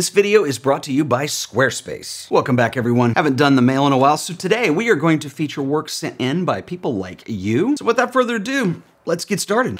This video is brought to you by Squarespace. Welcome back everyone. Haven't done the mail in a while, so today we are going to feature work sent in by people like you. So without further ado, let's get started.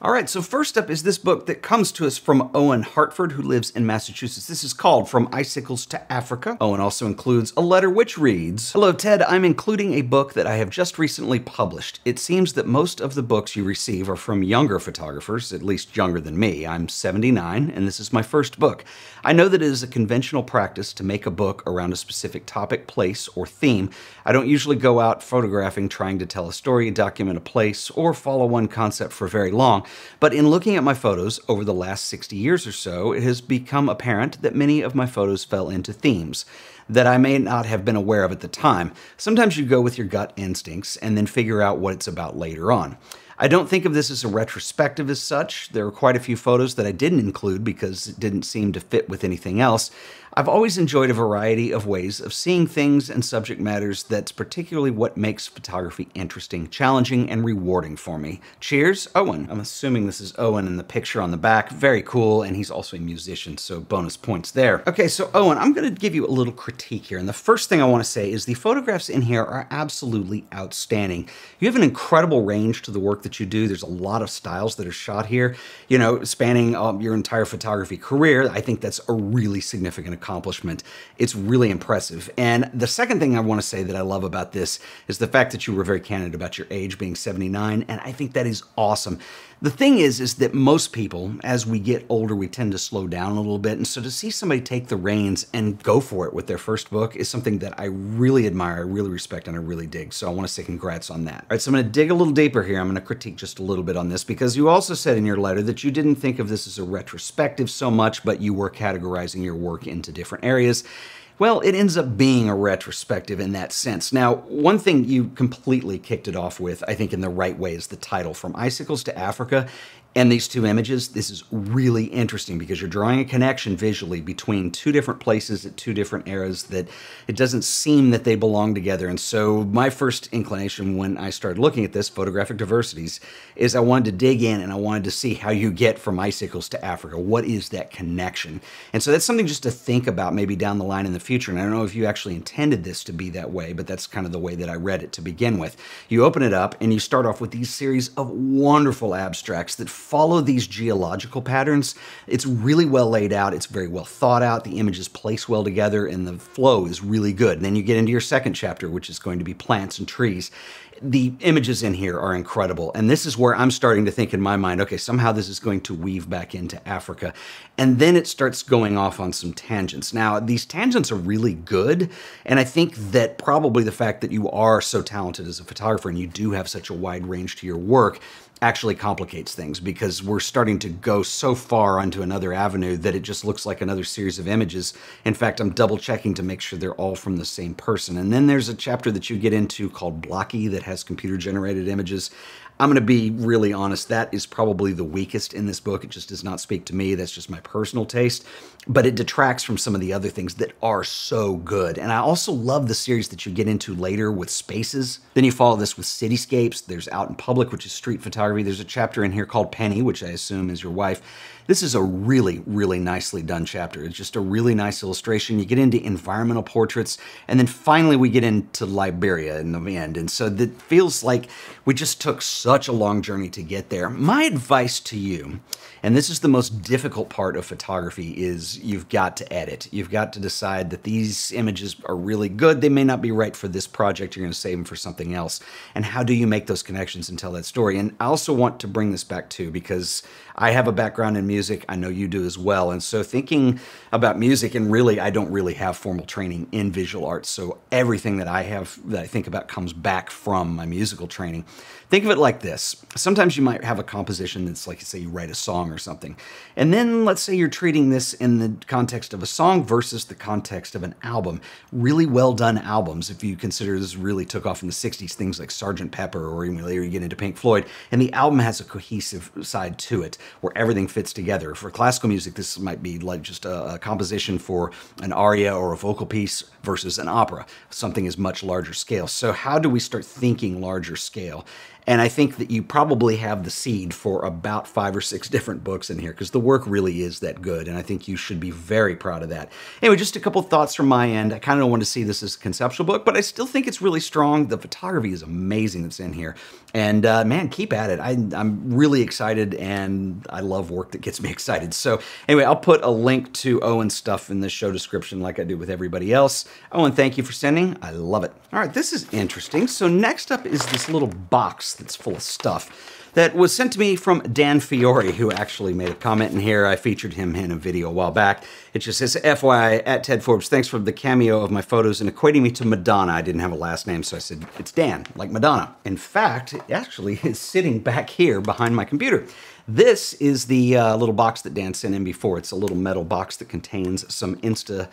All right, so first up is this book that comes to us from Owen Hartford, who lives in Massachusetts. This is called From Icicles to Africa. Owen also includes a letter which reads Hello, Ted. I'm including a book that I have just recently published. It seems that most of the books you receive are from younger photographers, at least younger than me. I'm 79, and this is my first book. I know that it is a conventional practice to make a book around a specific topic, place, or theme. I don't usually go out photographing trying to tell a story, document a place, or follow one concept for very long. But in looking at my photos over the last 60 years or so, it has become apparent that many of my photos fell into themes that I may not have been aware of at the time. Sometimes you go with your gut instincts and then figure out what it's about later on. I don't think of this as a retrospective as such. There are quite a few photos that I didn't include because it didn't seem to fit with anything else. I've always enjoyed a variety of ways of seeing things and subject matters that's particularly what makes photography interesting, challenging, and rewarding for me. Cheers, Owen. I'm assuming this is Owen in the picture on the back. Very cool, and he's also a musician, so bonus points there. Okay, so Owen, I'm gonna give you a little critique here, and the first thing I wanna say is the photographs in here are absolutely outstanding. You have an incredible range to the work that you do. There's a lot of styles that are shot here, you know, spanning um, your entire photography career. I think that's a really significant accomplishment. It's really impressive. And the second thing I want to say that I love about this is the fact that you were very candid about your age being 79, and I think that is awesome. The thing is, is that most people, as we get older, we tend to slow down a little bit. And so to see somebody take the reins and go for it with their first book is something that I really admire, I really respect, and I really dig. So I want to say congrats on that. All right, so I'm going to dig a little deeper here. I'm going to critique just a little bit on this because you also said in your letter that you didn't think of this as a retrospective so much, but you were categorizing your work into different areas. Well, it ends up being a retrospective in that sense. Now, one thing you completely kicked it off with, I think in the right way, is the title From Icicles to Africa. And these two images, this is really interesting because you're drawing a connection visually between two different places at two different eras that it doesn't seem that they belong together. And so my first inclination when I started looking at this, photographic diversities, is I wanted to dig in and I wanted to see how you get from icicles to Africa. What is that connection? And so that's something just to think about maybe down the line in the future. And I don't know if you actually intended this to be that way, but that's kind of the way that I read it to begin with. You open it up and you start off with these series of wonderful abstracts that follow these geological patterns. It's really well laid out. It's very well thought out. The images place well together and the flow is really good. And then you get into your second chapter, which is going to be plants and trees the images in here are incredible. And this is where I'm starting to think in my mind, okay, somehow this is going to weave back into Africa. And then it starts going off on some tangents. Now, these tangents are really good. And I think that probably the fact that you are so talented as a photographer and you do have such a wide range to your work actually complicates things because we're starting to go so far onto another avenue that it just looks like another series of images. In fact, I'm double checking to make sure they're all from the same person. And then there's a chapter that you get into called Blocky that has computer generated images. I'm going to be really honest. That is probably the weakest in this book. It just does not speak to me. That's just my personal taste. But it detracts from some of the other things that are so good. And I also love the series that you get into later with spaces. Then you follow this with cityscapes. There's Out in Public, which is street photography. There's a chapter in here called Penny, which I assume is your wife. This is a really, really nicely done chapter. It's just a really nice illustration. You get into environmental portraits, and then finally we get into Liberia in the end. And so it feels like we just took such a long journey to get there. My advice to you, and this is the most difficult part of photography, is you've got to edit. You've got to decide that these images are really good. They may not be right for this project. You're going to save them for something else. And how do you make those connections and tell that story? And I also want to bring this back too, because I have a background in music. I know you do as well. And so thinking about music, and really, I don't really have formal training in visual arts. So everything that I have that I think about comes back from my musical training. Think of it like this. Sometimes you might have a composition that's like, say, you write a song or something. And then let's say you're treating this in the context of a song versus the context of an album. Really well done albums, if you consider this really took off in the 60s, things like Sgt. Pepper or even later you get into Pink Floyd. And the album has a cohesive side to it where everything fits together. For classical music, this might be like just a, a composition for an aria or a vocal piece versus an opera. Something is much larger scale. So how do we start thinking larger scale? And I think that you probably have the seed for about five or six different books in here because the work really is that good. And I think you should be very proud of that. Anyway, just a couple thoughts from my end. I kind of want to see this as a conceptual book, but I still think it's really strong. The photography is amazing that's in here. And uh, man, keep at it. I, I'm really excited and I love work that gets me excited. So anyway, I'll put a link to Owen's stuff in the show description like I do with everybody else. Owen, thank you for sending. I love it. All right, this is interesting. So next up is this little box that's full of stuff that was sent to me from Dan Fiore, who actually made a comment in here. I featured him in a video a while back. It just says, FYI, at Ted Forbes, thanks for the cameo of my photos and equating me to Madonna. I didn't have a last name, so I said, it's Dan, like Madonna. In fact, it actually is sitting back here behind my computer. This is the uh, little box that Dan sent in before. It's a little metal box that contains some Insta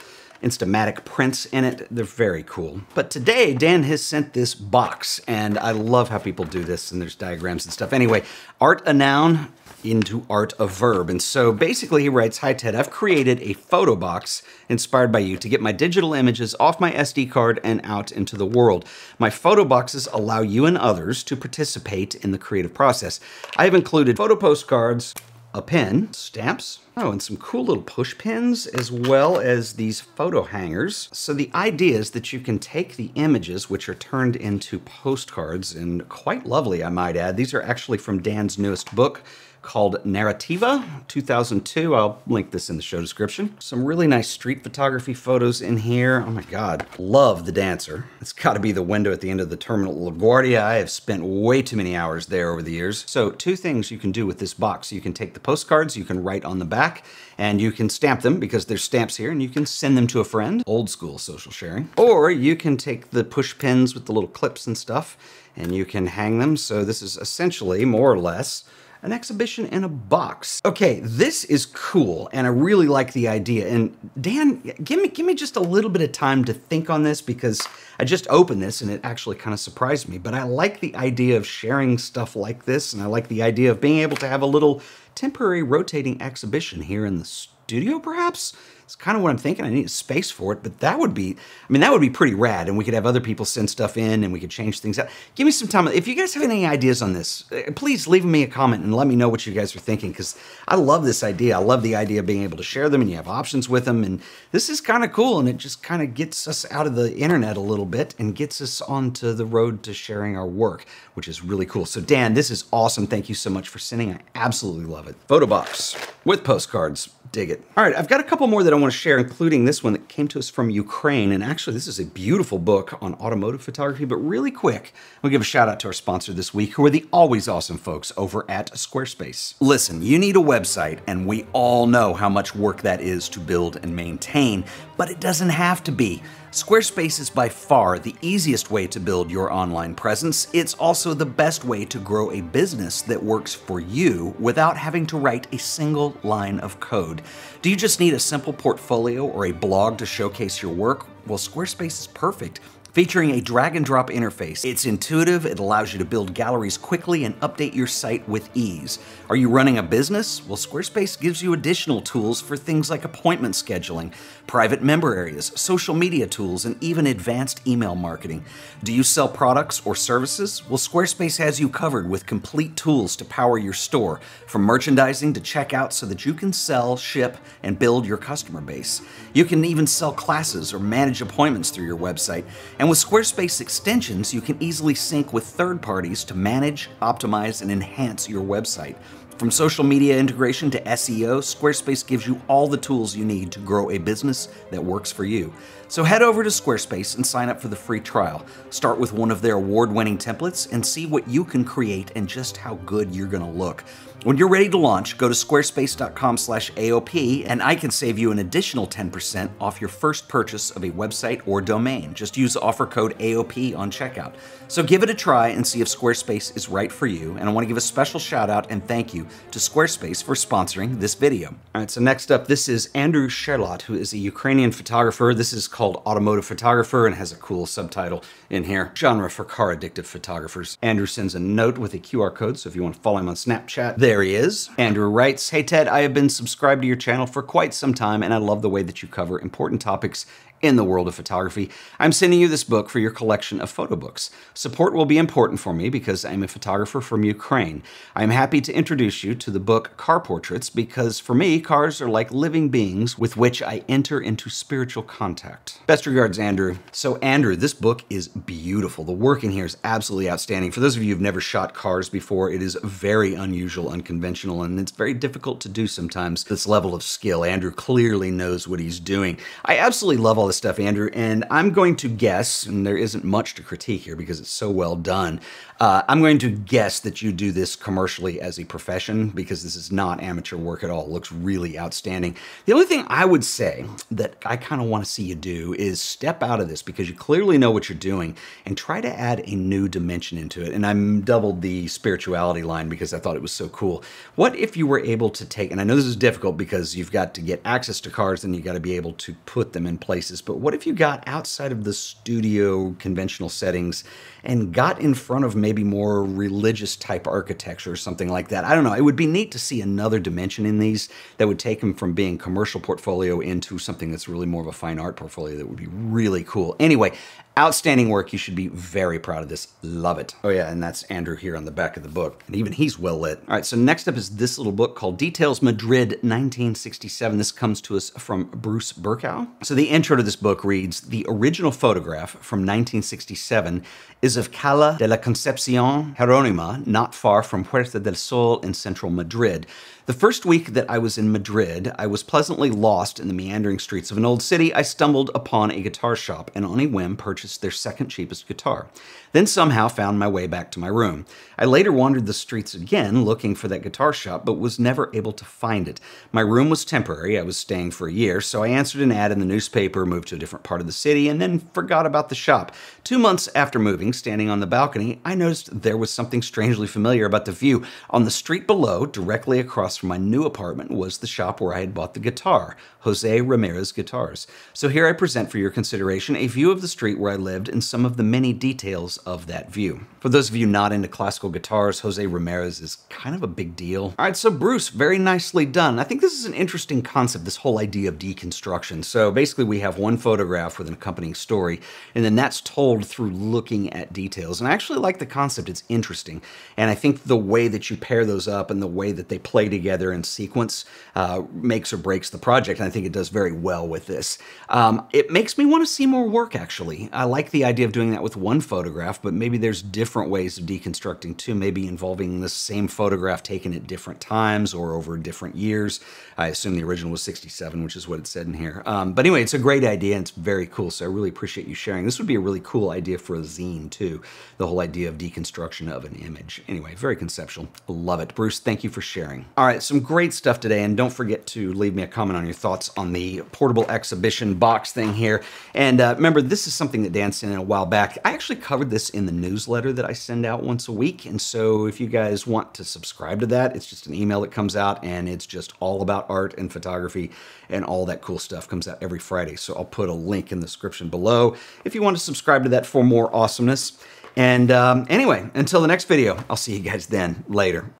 Instamatic prints in it. They're very cool. But today, Dan has sent this box, and I love how people do this, and there's diagrams and stuff. Anyway, art a noun into art a verb. And so basically he writes, Hi Ted, I've created a photo box inspired by you to get my digital images off my SD card and out into the world. My photo boxes allow you and others to participate in the creative process. I have included photo postcards, a pen, stamps, oh, and some cool little push pins, as well as these photo hangers. So the idea is that you can take the images, which are turned into postcards, and quite lovely, I might add. These are actually from Dan's newest book, called Narrativa 2002. I'll link this in the show description. Some really nice street photography photos in here. Oh my God, love the dancer. It's gotta be the window at the end of the terminal LaGuardia. I have spent way too many hours there over the years. So two things you can do with this box. You can take the postcards, you can write on the back, and you can stamp them because there's stamps here and you can send them to a friend, old school social sharing. Or you can take the push pins with the little clips and stuff and you can hang them. So this is essentially more or less an exhibition in a box. Okay, this is cool, and I really like the idea. And Dan, give me give me just a little bit of time to think on this because I just opened this and it actually kind of surprised me. But I like the idea of sharing stuff like this, and I like the idea of being able to have a little temporary rotating exhibition here in the studio, perhaps? It's kind of what I'm thinking. I need space for it, but that would be, I mean, that would be pretty rad. And we could have other people send stuff in and we could change things out. Give me some time. If you guys have any ideas on this, uh, please leave me a comment and let me know what you guys are thinking because I love this idea. I love the idea of being able to share them and you have options with them. And this is kind of cool and it just kind of gets us out of the internet a little bit and gets us onto the road to sharing our work, which is really cool. So Dan, this is awesome. Thank you so much for sending. I absolutely love it. Photo box with postcards. Dig it. All right, I've got a couple more that I want to share, including this one that came to us from Ukraine. And actually, this is a beautiful book on automotive photography. But really quick, we'll give a shout out to our sponsor this week, who are the always awesome folks over at Squarespace. Listen, you need a website, and we all know how much work that is to build and maintain, but it doesn't have to be. Squarespace is by far the easiest way to build your online presence. It's also the best way to grow a business that works for you without having to write a single line of code. Do you just need a simple portfolio or a blog to showcase your work? Well, Squarespace is perfect featuring a drag and drop interface. It's intuitive, it allows you to build galleries quickly and update your site with ease. Are you running a business? Well, Squarespace gives you additional tools for things like appointment scheduling, private member areas, social media tools, and even advanced email marketing. Do you sell products or services? Well, Squarespace has you covered with complete tools to power your store, from merchandising to checkout so that you can sell, ship, and build your customer base. You can even sell classes or manage appointments through your website. And with Squarespace extensions, you can easily sync with third parties to manage, optimize, and enhance your website. From social media integration to SEO, Squarespace gives you all the tools you need to grow a business that works for you. So head over to Squarespace and sign up for the free trial. Start with one of their award winning templates and see what you can create and just how good you're going to look. When you're ready to launch, go to squarespace.com/aop and I can save you an additional 10% off your first purchase of a website or domain. Just use offer code AOP on checkout. So give it a try and see if Squarespace is right for you. And I want to give a special shout out and thank you to Squarespace for sponsoring this video. All right, so next up, this is Andrew Cherlat, who is a Ukrainian photographer. This is called Automotive Photographer and has a cool subtitle in here. Genre for car addictive photographers. Andrew sends a note with a QR code, so if you want to follow him on Snapchat, there he is. Andrew writes, Hey Ted, I have been subscribed to your channel for quite some time and I love the way that you cover important topics in the world of photography, I'm sending you this book for your collection of photo books. Support will be important for me because I'm a photographer from Ukraine. I'm happy to introduce you to the book Car Portraits because for me, cars are like living beings with which I enter into spiritual contact. Best regards, Andrew. So, Andrew, this book is beautiful. The work in here is absolutely outstanding. For those of you who've never shot cars before, it is very unusual, unconventional, and it's very difficult to do sometimes. This level of skill, Andrew clearly knows what he's doing. I absolutely love all this stuff, Andrew, and I'm going to guess, and there isn't much to critique here because it's so well done. Uh, I'm going to guess that you do this commercially as a profession because this is not amateur work at all. It looks really outstanding. The only thing I would say that I kind of want to see you do is step out of this because you clearly know what you're doing and try to add a new dimension into it. And I'm doubled the spirituality line because I thought it was so cool. What if you were able to take, and I know this is difficult because you've got to get access to cars and you've got to be able to put them in places, but what if you got outside of the studio conventional settings and got in front of maybe more religious type architecture or something like that. I don't know. It would be neat to see another dimension in these that would take them from being commercial portfolio into something that's really more of a fine art portfolio that would be really cool. Anyway, Outstanding work. You should be very proud of this. Love it. Oh, yeah, and that's Andrew here on the back of the book. And even he's well lit. All right, so next up is this little book called Details Madrid 1967. This comes to us from Bruce Berkow. So the intro to this book reads The original photograph from 1967 is of Calle de la Concepcion Jeronima, not far from Puerta del Sol in central Madrid. The first week that I was in Madrid, I was pleasantly lost in the meandering streets of an old city. I stumbled upon a guitar shop and on a whim purchased their second cheapest guitar. Then somehow found my way back to my room. I later wandered the streets again looking for that guitar shop, but was never able to find it. My room was temporary, I was staying for a year, so I answered an ad in the newspaper, moved to a different part of the city, and then forgot about the shop. Two months after moving, standing on the balcony, I noticed there was something strangely familiar about the view. On the street below, directly across from my new apartment, was the shop where I had bought the guitar, Jose Ramirez Guitars. So here I present for your consideration a view of the street where I lived and some of the many details of that view. For those of you not into classical guitars, Jose Ramirez is kind of a big deal. All right, so Bruce, very nicely done. I think this is an interesting concept, this whole idea of deconstruction. So basically we have one photograph with an accompanying story, and then that's told through looking at details. And I actually like the concept, it's interesting. And I think the way that you pair those up and the way that they play together in sequence uh, makes or breaks the project. And I think it does very well with this. Um, it makes me want to see more work, actually. I like the idea of doing that with one photograph but maybe there's different ways of deconstructing too, maybe involving the same photograph taken at different times or over different years. I assume the original was 67, which is what it said in here. Um, but anyway, it's a great idea and it's very cool, so I really appreciate you sharing. This would be a really cool idea for a zine too, the whole idea of deconstruction of an image. Anyway, very conceptual. Love it. Bruce, thank you for sharing. All right, some great stuff today, and don't forget to leave me a comment on your thoughts on the portable exhibition box thing here. And uh, remember, this is something that Dan sent in a while back. I actually covered this in the newsletter that I send out once a week. And so if you guys want to subscribe to that, it's just an email that comes out and it's just all about art and photography and all that cool stuff comes out every Friday. So I'll put a link in the description below if you want to subscribe to that for more awesomeness. And um, anyway, until the next video, I'll see you guys then. Later.